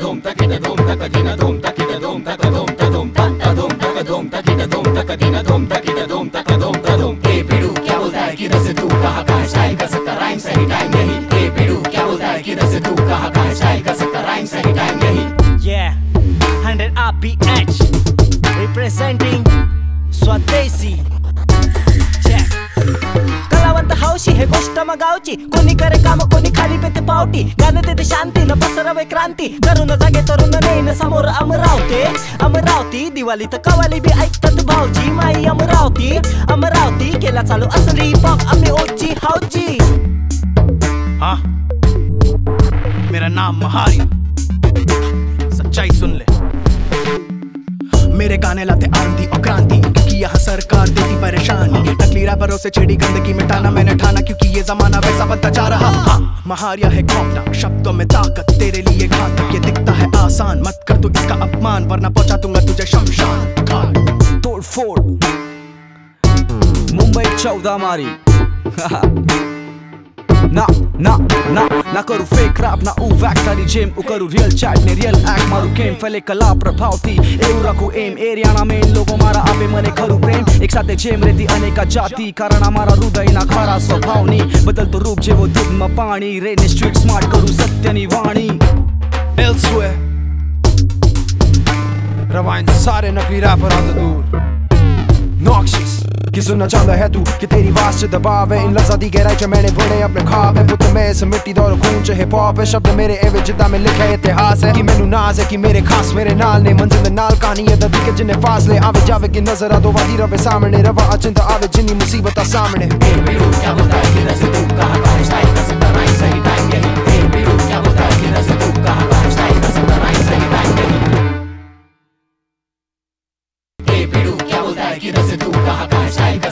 धूम तकिट धूम तक दिन धूम तकिट धूम तक धूम तधूम तक धूम तक धूम तकिट धूम तक दिन धूम तकिट धूम तक धूम तधूम ए पिड़ू क्या बोलता है किधर से तू कहा कहा स्टाइल का सकता राइम सही टाइम यही ए पिड़ू क्या बोलता है किधर से तू कहा कहा स्टाइल का सकता राइम सही टाइम यही Yeah, 100 RPH representing स्वदेशी गावची कोणी करे काम, कोणी खाली पेते पावटी. गाणं देते शांती, न पसरवे क्रांती. करून जागे तरुण नेईन, समोर अमरावती. अमरावती, दिवाळी तर कवाली बी ऐकतात भाऊजी. माई अमरावती अमरावती, केला चालू असली पॉप आम्ही ओची हाऊची हाँ? मेरा नाम महारी. सच्चाई सुन ले. मेरे गाने लाते आंधी और क्रांति, क्योंकि यहाँ सरकार देती परेशानी. टकली रैपरों से छिड़ी गंदगी मिटाना, मैंने ठाना, क्योंकि जमाना वैसा बनता जा रहा। हाँ। महारिया है खौफना शब्दों में ताकत तेरे लिए घातक ये दिखता है आसान। मत कर तू इसका अपमान, वरना पहुँचा दूँगा तुझे शमशान तोड़ फोड़। मुंबई चौदह मारी। ना ना ना ना करू फेक रैप ना ऊ वैक सारी जेम ऊ करू रियल चैट ने रियल एक्ट मारू गेम फैले कला प्रभाव थी। एउ रखू एम एरियाना में इन लोगों मारा आपे, मने करू એકસાથે જેમ રહેતી અનેકા જાતિ, કારણ અમારા હૃદયના ખરા સ્વભાવની બદલતો રૂપ જેવો દૂધમાં પાણી. રેને સ્ટ્રીટ સ્માર્ટ કરું સત્યની વાણી. Elsewhere. રવાઈન સારે નકલી રાપર દૂર. Noxious. कि सुनना चाहता है तू कि तेरी आवाज़ से दबाव है? इन लफ्जां दी गहराई च मैंने बुने अपने ख्वाब है। पुत्र मैं इस मिट्टी दौर खून च हिप हॉप है। शब्द मेरे एवे जिदा में लिखा इतिहास है। कि मैनू नाज है कि मेरे खास मेरे नाल ने मंजिल नाल कहानी है। दर्द के जिन्ने फासले आवे जावे की नज़र आ दो वादी रवे सामने। रवा अचिंत आवे जिन्नी मुसीबत सामने। ए पिड़ू क्या बोलता है किधर से तू कहा कहा स्टाइल का